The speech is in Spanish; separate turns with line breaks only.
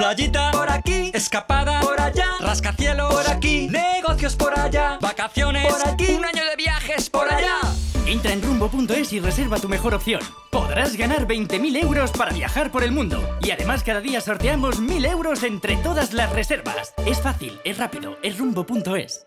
Playita por aquí, escapada por allá, rascacielos por aquí, negocios por allá, vacaciones por aquí, un año de viajes por allá.
Entra en rumbo.es y reserva tu mejor opción. Podrás ganar 20.000 euros para viajar por el mundo. Y además cada día sorteamos 1.000 euros entre todas las reservas. Es fácil, es rápido, es rumbo.es.